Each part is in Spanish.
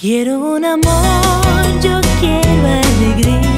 Quiero un amor, yo quiero alegría,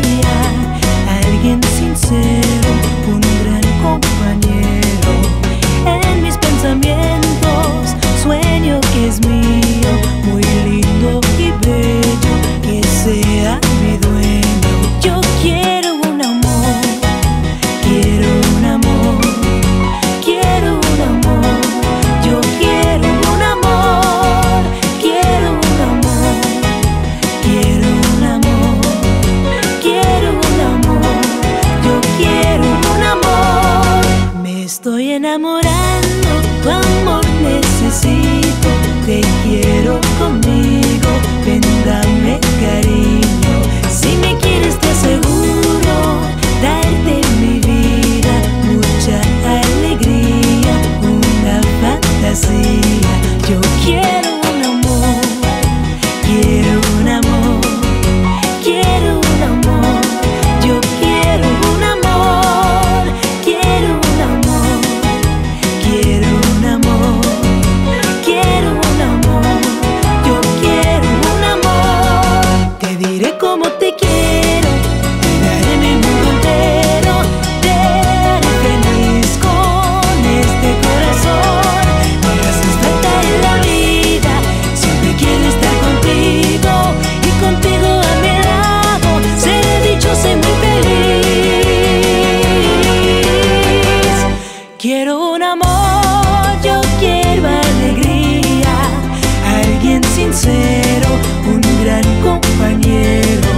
enamorando, tu amor necesito. quiero un amor, yo quiero alegría, alguien sincero, un gran compañero.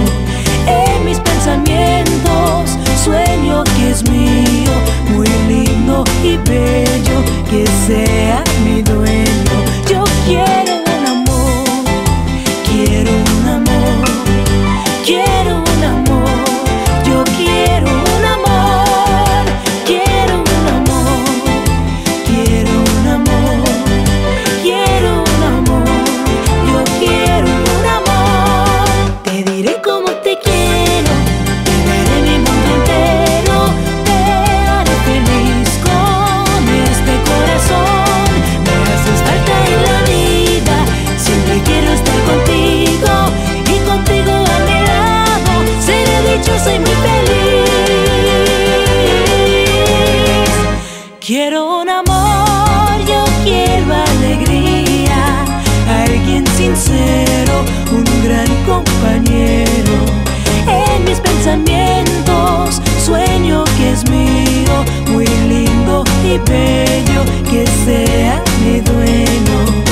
En mis pensamientos, sueño que es mío, muy lindo y bello que sea. quiero un amor, yo quiero alegría, alguien sincero, un gran compañero. En mis pensamientos, sueño que es mío, muy lindo y bello, que sea mi dueño.